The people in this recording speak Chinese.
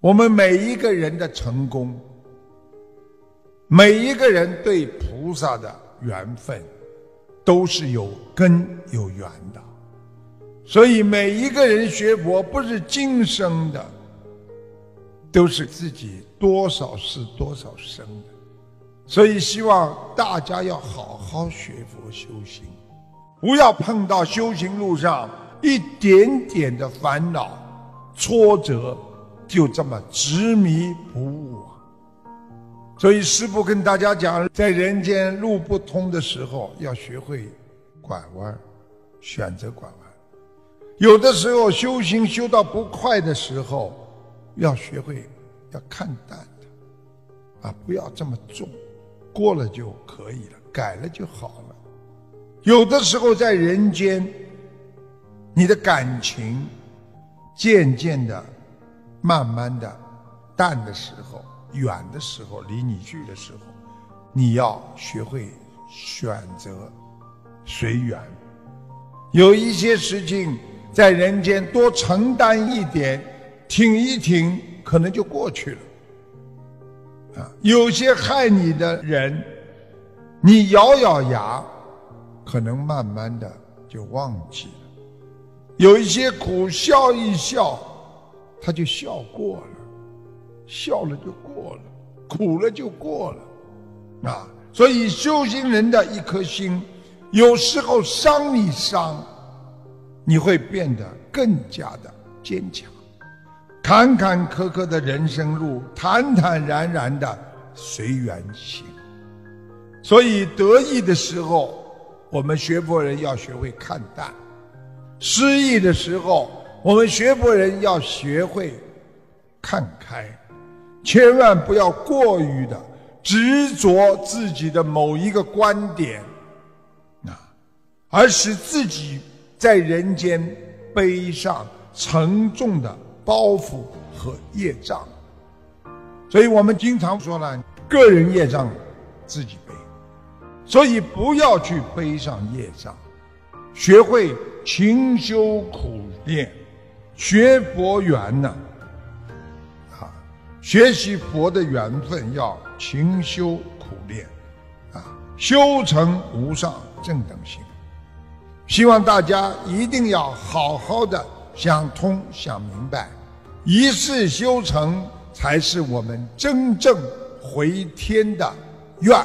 我们每一个人的成功，每一个人对菩萨的缘分，都是有根有缘的。所以每一个人学佛不是今生的，都是自己多少世多少生的。所以希望大家要好好学佛修行，不要碰到修行路上一点点的烦恼、挫折，就这么执迷不悟啊！所以师父跟大家讲，在人间路不通的时候，要学会拐弯，选择拐弯。有的时候修行修到不快的时候，要学会要看淡的，啊，不要这么重，过了就可以了，改了就好了。有的时候在人间，你的感情渐渐的、慢慢的淡的时候、远的时候、离你去的时候，你要学会选择随缘。有一些事情。在人间多承担一点，挺一挺，可能就过去了。啊，有些害你的人，你咬咬牙，可能慢慢的就忘记了；有一些苦笑一笑，他就笑过了，笑了就过了，苦了就过了。啊，所以修行人的一颗心，有时候伤一伤。你会变得更加的坚强，坎坎坷坷的人生路，坦坦然然的随缘行。所以得意的时候，我们学佛人要学会看淡；失意的时候，我们学佛人要学会看开。千万不要过于的执着自己的某一个观点，啊，而使自己。在人间背上沉重的包袱和业障，所以我们经常说呢，个人业障自己背，所以不要去背上业障，学会勤修苦练，学佛缘呢，啊，学习佛的缘分要勤修苦练，啊，修成无上正等心。希望大家一定要好好的想通、想明白，一世修成才是我们真正回天的愿。